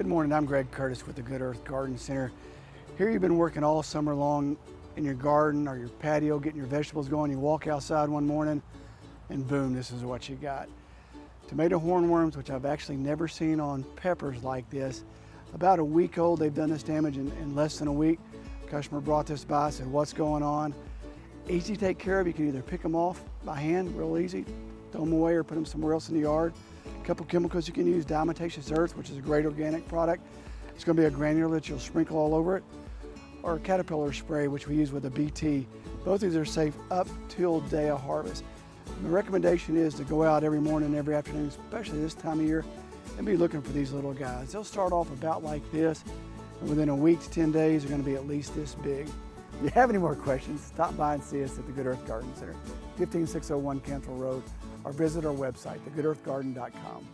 Good morning, I'm Greg Curtis with the Good Earth Garden Center. Here you've been working all summer long in your garden or your patio, getting your vegetables going. You walk outside one morning and boom, this is what you got. Tomato hornworms, which I've actually never seen on peppers like this. About a week old, they've done this damage in, in less than a week. Customer brought this by, said, what's going on? Easy to take care of. You can either pick them off by hand, real easy, throw them away or put them somewhere else in the yard. Couple chemicals you can use, diatomaceous earth, which is a great organic product. It's gonna be a granular that you'll sprinkle all over it, or caterpillar spray, which we use with a BT. Both of these are safe up till day of harvest. My recommendation is to go out every morning, every afternoon, especially this time of year, and be looking for these little guys. They'll start off about like this, and within a week to 10 days, they're gonna be at least this big. If you have any more questions, stop by and see us at the Good Earth Garden Center, 15601 Cantrell Road, or visit our website, thegoodearthgarden.com.